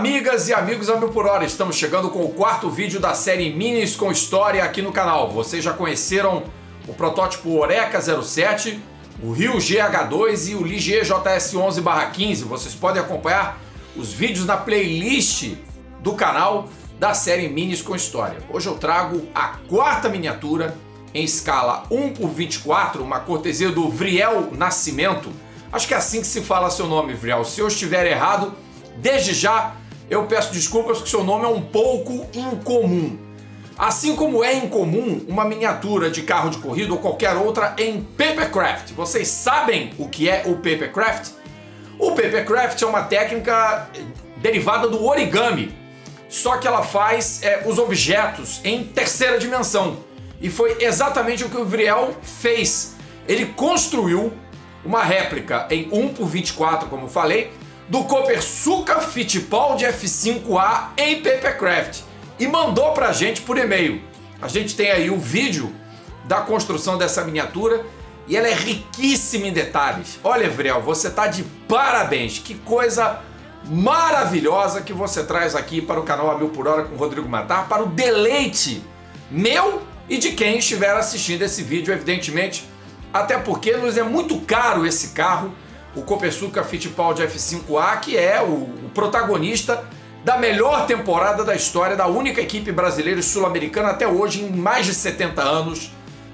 amigas e amigos a mil por hora, estamos chegando com o quarto vídeo da série Minis com História aqui no canal. Vocês já conheceram o protótipo Oreca 07, o Rio GH2 e o Ligier JS11-15. Vocês podem acompanhar os vídeos na playlist do canal da série Minis com História. Hoje eu trago a quarta miniatura em escala 1 por 24, uma cortesia do Vriel Nascimento. Acho que é assim que se fala seu nome, Vriel. Se eu estiver errado, Desde já, eu peço desculpas porque seu nome é um pouco incomum. Assim como é incomum uma miniatura de carro de corrida ou qualquer outra em papercraft. Vocês sabem o que é o papercraft? O papercraft é uma técnica derivada do origami, só que ela faz é, os objetos em terceira dimensão. E foi exatamente o que o Vriel fez. Ele construiu uma réplica em 1 por 24, como falei, do Copersuca Fittipaldi F5A em Papercraft e mandou pra gente por e-mail. A gente tem aí o vídeo da construção dessa miniatura e ela é riquíssima em detalhes. Olha, Evrel, você tá de parabéns. Que coisa maravilhosa que você traz aqui para o canal A Mil por Hora com Rodrigo Matar, para o deleite meu e de quem estiver assistindo esse vídeo, evidentemente. Até porque nos é muito caro esse carro o Copersuca Fittipaldi F5A, que é o, o protagonista da melhor temporada da história da única equipe brasileira e sul-americana até hoje em mais de 70 anos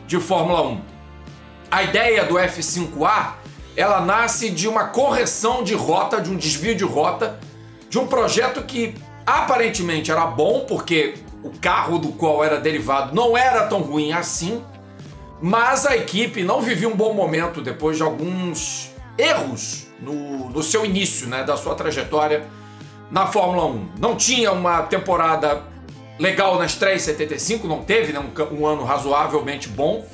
de Fórmula 1. A ideia do F5A, ela nasce de uma correção de rota, de um desvio de rota, de um projeto que aparentemente era bom, porque o carro do qual era derivado não era tão ruim assim, mas a equipe não vivia um bom momento depois de alguns erros no, no seu início, né, da sua trajetória na Fórmula 1. Não tinha uma temporada legal nas 375, não teve né, um, um ano razoavelmente bom,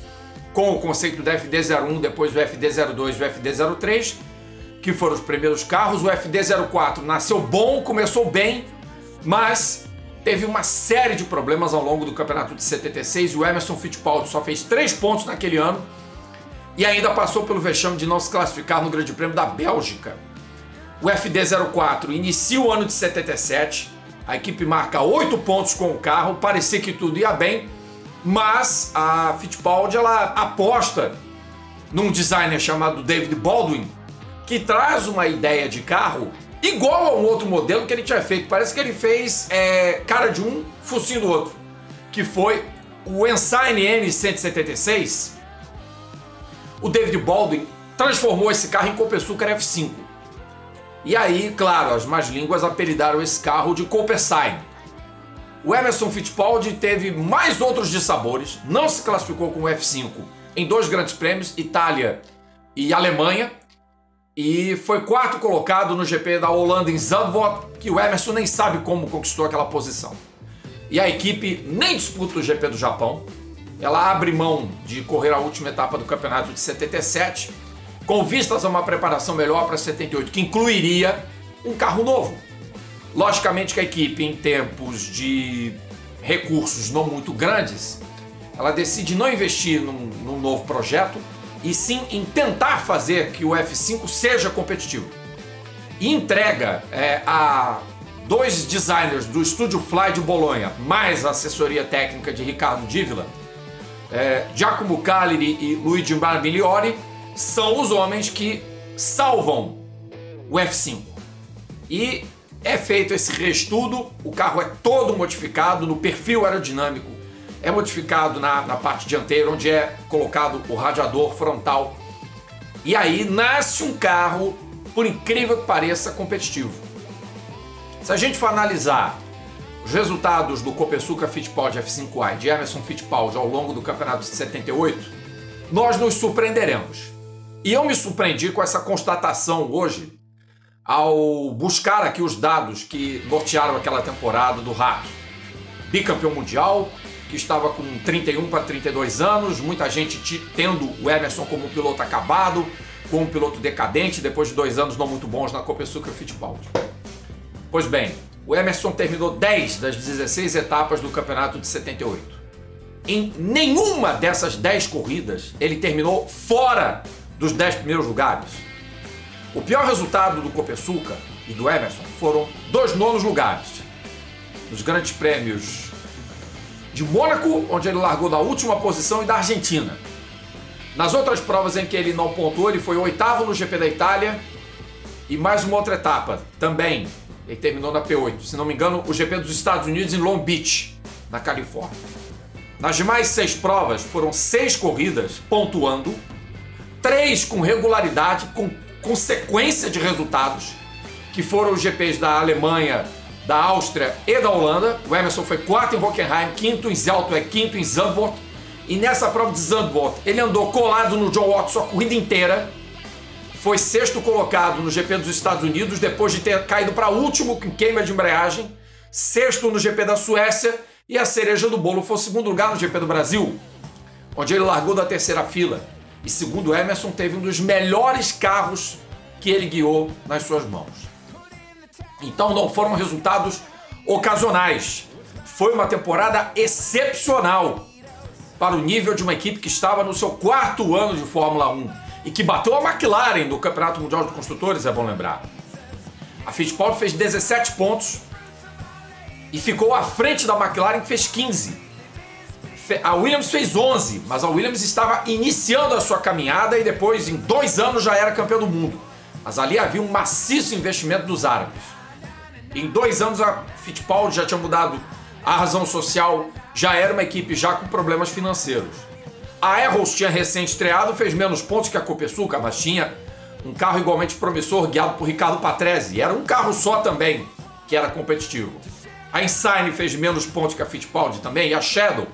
com o conceito do FD01, depois do FD02 e o FD03, que foram os primeiros carros. O FD04 nasceu bom, começou bem, mas teve uma série de problemas ao longo do campeonato de 76 e o Emerson Fittipaldi só fez três pontos naquele ano e ainda passou pelo vexame de não se classificar no Grande Prêmio da Bélgica. O FD04 inicia o ano de 77, a equipe marca 8 pontos com o carro, parecia que tudo ia bem, mas a Fittipaldi ela aposta num designer chamado David Baldwin, que traz uma ideia de carro igual a um outro modelo que ele tinha feito. Parece que ele fez é, cara de um, focinho do outro, que foi o Ensign N176, o David Baldwin transformou esse carro em Copesucar F5. E aí, claro, as más línguas apelidaram esse carro de Copesign. O Emerson Fittipaldi teve mais outros dissabores, não se classificou com o F5 em dois grandes prêmios, Itália e Alemanha, e foi quarto colocado no GP da Holanda em Zandvoort, que o Emerson nem sabe como conquistou aquela posição. E a equipe nem disputa o GP do Japão, ela abre mão de correr a última etapa do campeonato de 77, com vistas a uma preparação melhor para 78, que incluiria um carro novo. Logicamente que a equipe, em tempos de recursos não muito grandes, ela decide não investir num, num novo projeto e sim em tentar fazer que o F5 seja competitivo. E entrega é, a dois designers do Estúdio Fly de Bolonha, mais a assessoria técnica de Ricardo Dívila, é, Giacomo Cagliari e Luigi Marmigliori são os homens que salvam o F5. E é feito esse reestudo, o carro é todo modificado no perfil aerodinâmico, é modificado na, na parte dianteira, onde é colocado o radiador frontal. E aí nasce um carro, por incrível que pareça, competitivo. Se a gente for analisar os resultados do Copersuca Fittipaldi F5i de Emerson Fittipaldi ao longo do campeonato de 78, nós nos surpreenderemos. E eu me surpreendi com essa constatação hoje ao buscar aqui os dados que nortearam aquela temporada do Rato. Bicampeão mundial, que estava com 31 para 32 anos, muita gente tendo o Emerson como um piloto acabado, como um piloto decadente, depois de dois anos não muito bons na Copersuca Fittipaldi. Pois bem, o Emerson terminou 10 das 16 etapas do campeonato de 78. Em nenhuma dessas 10 corridas ele terminou fora dos 10 primeiros lugares. O pior resultado do Copesuca e do Emerson foram dois nonos lugares. Nos grandes prêmios de Mônaco, onde ele largou na última posição, e da Argentina. Nas outras provas em que ele não pontuou, ele foi oitavo no GP da Itália e mais uma outra etapa também. Ele terminou na P8, se não me engano, o GP dos Estados Unidos em Long Beach, na Califórnia. Nas demais seis provas foram seis corridas pontuando, três com regularidade, com consequência de resultados, que foram os GPs da Alemanha, da Áustria e da Holanda. O Emerson foi quarto em Hockenheim, quinto em Zeltweg, quinto em Zandvoort. E nessa prova de Zandvoort, ele andou colado no John Watts a corrida inteira. Foi sexto colocado no GP dos Estados Unidos, depois de ter caído para último em queima de embreagem. Sexto no GP da Suécia. E a cereja do bolo foi o segundo lugar no GP do Brasil, onde ele largou da terceira fila. E segundo Emerson, teve um dos melhores carros que ele guiou nas suas mãos. Então não foram resultados ocasionais. Foi uma temporada excepcional para o nível de uma equipe que estava no seu quarto ano de Fórmula 1 e que bateu a McLaren no Campeonato Mundial de Construtores, é bom lembrar. A Fittipaldi fez 17 pontos e ficou à frente da McLaren que fez 15. A Williams fez 11, mas a Williams estava iniciando a sua caminhada e depois, em dois anos, já era campeão do mundo. Mas ali havia um maciço investimento dos árabes. Em dois anos a Fittipaldi já tinha mudado a razão social, já era uma equipe já com problemas financeiros. A Arrows tinha recém estreado, fez menos pontos que a Copesuca, mas tinha um carro igualmente promissor guiado por Ricardo Patrese. Era um carro só também que era competitivo. A Insign fez menos pontos que a Fittipaldi também, e a Shadow,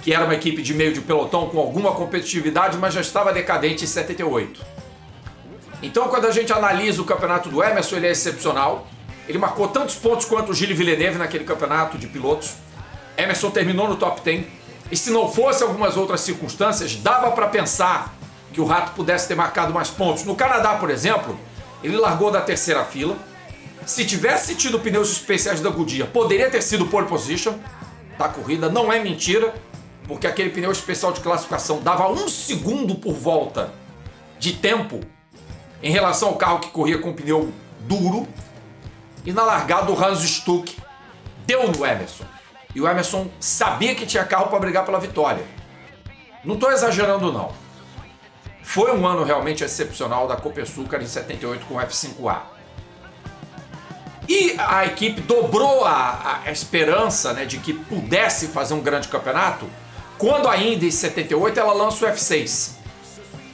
que era uma equipe de meio de pelotão com alguma competitividade, mas já estava decadente em 78. Então, quando a gente analisa o campeonato do Emerson, ele é excepcional. Ele marcou tantos pontos quanto o Gilles Villeneuve naquele campeonato de pilotos. Emerson terminou no top 10. E se não fosse algumas outras circunstâncias, dava para pensar que o Rato pudesse ter marcado mais pontos. No Canadá, por exemplo, ele largou da terceira fila. Se tivesse tido pneus especiais da Goodyear, poderia ter sido pole position da corrida. Não é mentira, porque aquele pneu especial de classificação dava um segundo por volta de tempo em relação ao carro que corria com pneu duro. E na largada o Hans Stuck deu no Emerson. E o Emerson sabia que tinha carro para brigar pela vitória. Não estou exagerando não. Foi um ano realmente excepcional da Copesucar em 78 com o F5A. E a equipe dobrou a, a esperança né, de que pudesse fazer um grande campeonato quando ainda em 78 ela lança o F6.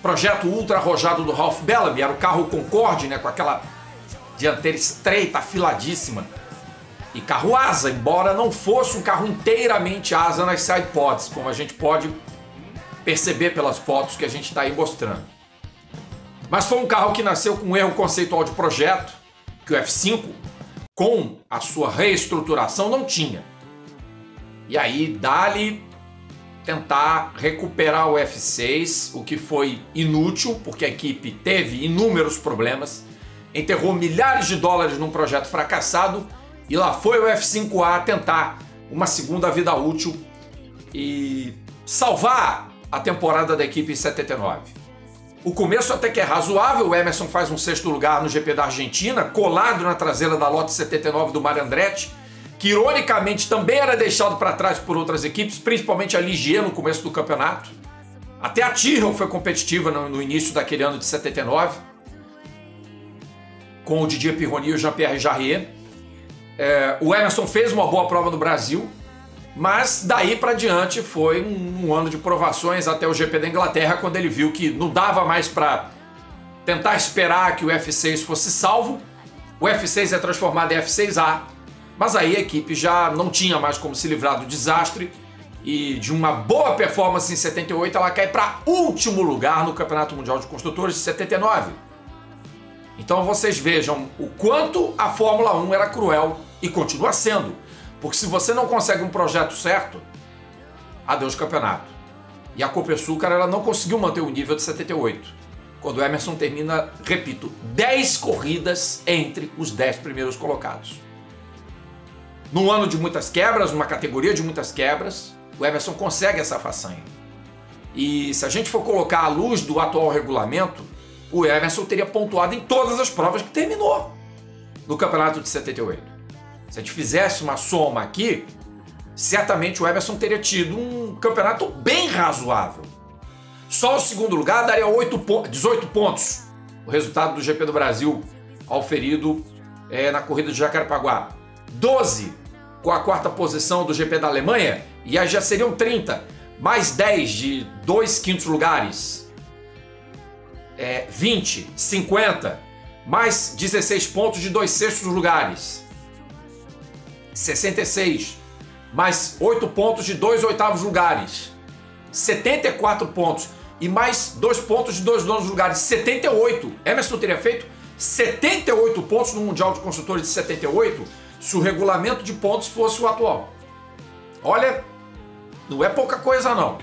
Projeto ultra arrojado do Ralph Bellamy, era o carro Concorde, né, com aquela dianteira estreita, afiladíssima. E carro asa, embora não fosse um carro inteiramente asa nas sidepods, como a gente pode perceber pelas fotos que a gente está aí mostrando. Mas foi um carro que nasceu com um erro conceitual de projeto, que o F5, com a sua reestruturação, não tinha. E aí, dali tentar recuperar o F6, o que foi inútil, porque a equipe teve inúmeros problemas enterrou milhares de dólares num projeto fracassado e lá foi o F5A tentar uma segunda vida útil e salvar a temporada da equipe em 79. O começo até que é razoável, o Emerson faz um sexto lugar no GP da Argentina, colado na traseira da Lotte 79 do Mario Andretti, que ironicamente também era deixado para trás por outras equipes, principalmente a Ligier no começo do campeonato. Até a Tyrrell foi competitiva no, início daquele ano de 79 com o Didier Pironi e o Jean-Pierre Jarrier. É, o Emerson fez uma boa prova no Brasil, mas daí para diante foi um, um, ano de provações até o GP da Inglaterra, quando ele viu que não dava mais para tentar esperar que o F6 fosse salvo. O F6 é transformado em F6A, mas aí a equipe já não tinha mais como se livrar do desastre e de uma boa performance em 78 ela cai para último lugar no Campeonato Mundial de Construtores de 79 então vocês vejam o quanto a Fórmula 1 era cruel e continua sendo. Porque se você não consegue um projeto certo, adeus campeonato. E a Copersucar ela não conseguiu manter o nível de 78. Quando o Emerson termina, repito, 10 corridas entre os 10 primeiros colocados. Num ano de muitas quebras, numa categoria de muitas quebras, o Emerson consegue essa façanha. E se a gente for colocar à luz do atual regulamento, o Emerson teria pontuado em todas as provas que terminou. no campeonato de 78. Se a gente fizesse uma soma aqui, certamente o Emerson teria tido um campeonato bem razoável. Só o segundo lugar daria 8 18 pontos. O resultado do GP do Brasil auferido é, na corrida de Jacarepaguá. 12 com a quarta posição do GP da Alemanha, e aí já seriam 30, mais 10 de dois quintos lugares. É, 20, 50, mais 16 pontos de dois sextos lugares. 66, mais 8 pontos de dois oitavos lugares. 74 pontos e mais 2 pontos de dois nonos lugares. 78. Emerson teria feito 78 pontos no Mundial de Construtores de 78 se o regulamento de pontos fosse o atual. Olha, não é pouca coisa não.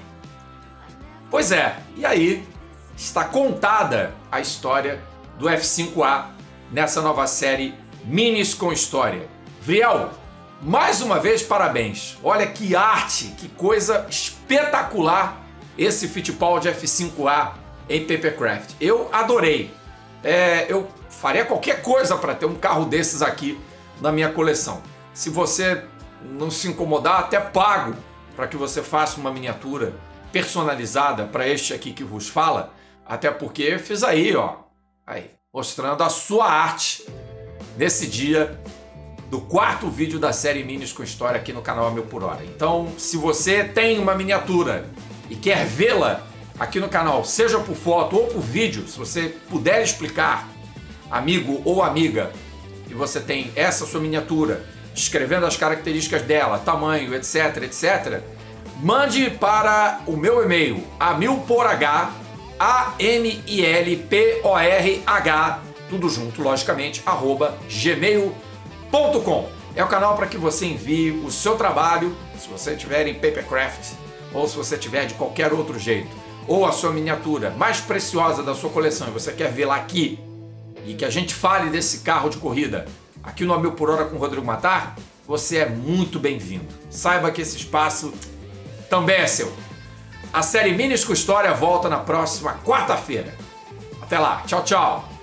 Pois é, e aí está contada a história do F5A nessa nova série Minis com História. Vriel, mais uma vez parabéns. Olha que arte, que coisa espetacular esse Fittipaldi F5A em Papercraft. Eu adorei. É, eu faria qualquer coisa para ter um carro desses aqui na minha coleção. Se você não se incomodar, até pago para que você faça uma miniatura personalizada para este aqui que vos fala, até porque fiz aí, ó, aí, mostrando a sua arte nesse dia do quarto vídeo da série Minis com História aqui no canal Mil por Hora. Então, se você tem uma miniatura e quer vê-la aqui no canal, seja por foto ou por vídeo, se você puder explicar, amigo ou amiga, e você tem essa sua miniatura, escrevendo as características dela, tamanho, etc, etc, mande para o meu e-mail, amilporh, A-M-I-L-P-O-R-H, tudo junto, logicamente, arroba gmail.com. É o canal para que você envie o seu trabalho, se você tiver em papercraft, ou se você tiver de qualquer outro jeito, ou a sua miniatura mais preciosa da sua coleção e você quer vê-la aqui e que a gente fale desse carro de corrida aqui no A por Hora com o Rodrigo Matar, você é muito bem-vindo. Saiba que esse espaço também é seu. A série Minis com História volta na próxima quarta-feira. Até lá, tchau, tchau!